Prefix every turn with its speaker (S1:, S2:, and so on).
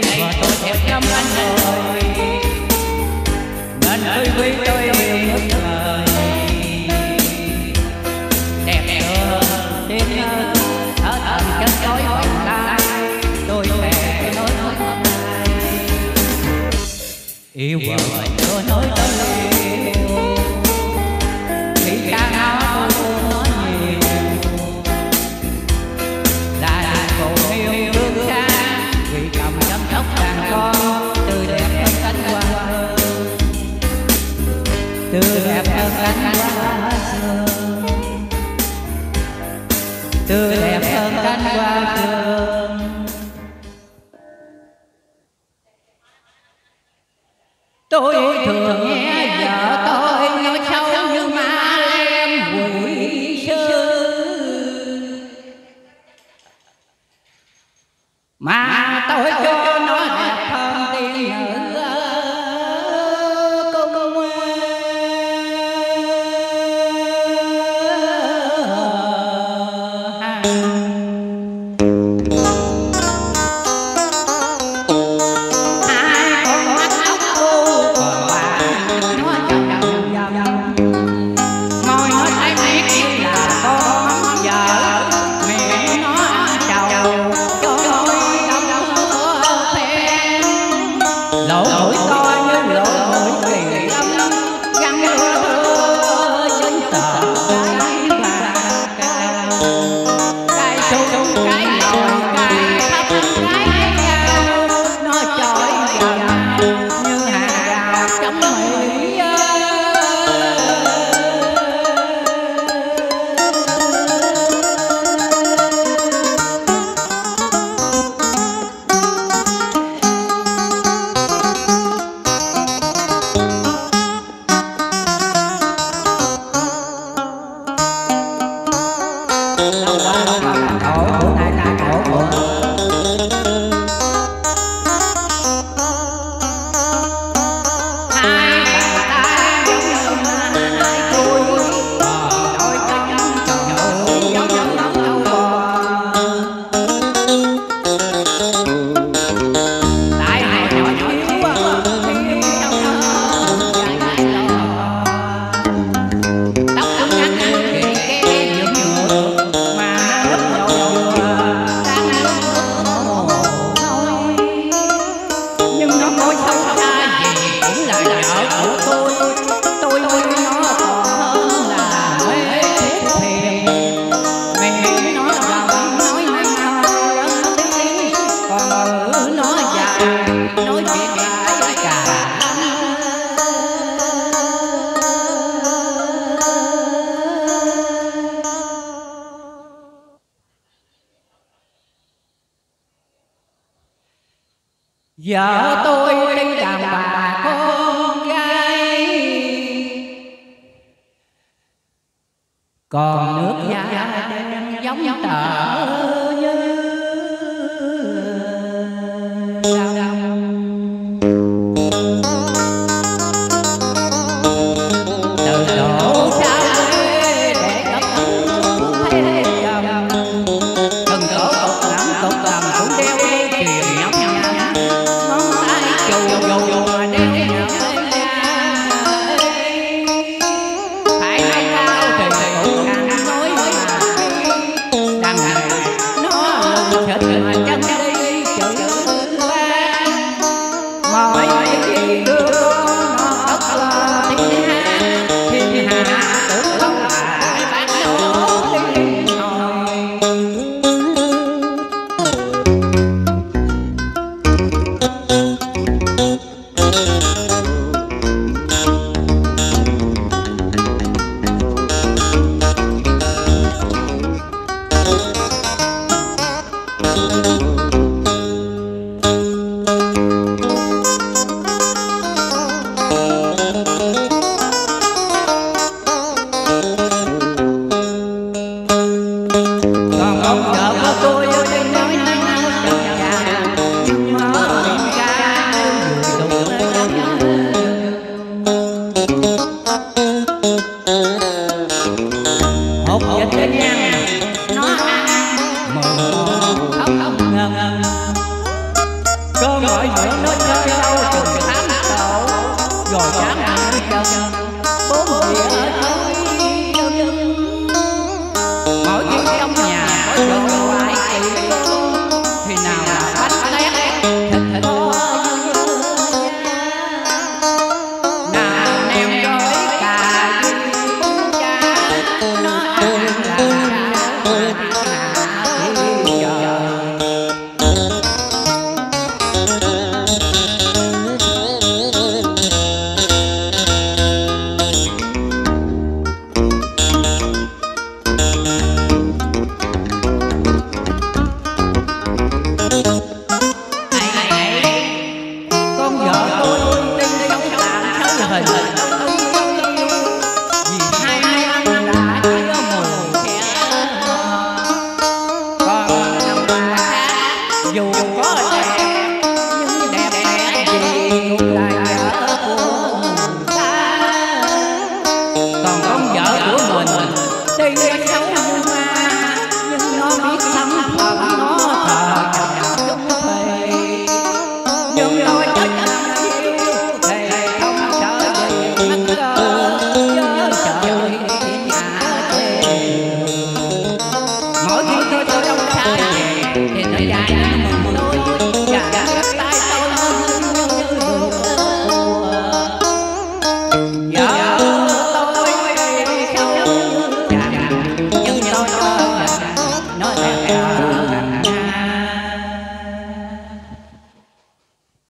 S1: nay và tôi thèm nhắm anh rồi nên tôi với tôi yêu nước đời đẹp hơn tiếng hơn ở thần chân tối vòng tay tôi về nói nói yêu vợ. tươi đẹp hơn cánh hoa sương tươi đẹp hơn cánh hoa sương 好。Vợ tôi đi đàn bà con gái. Còn nước da đen giống tờ. Cut, cut.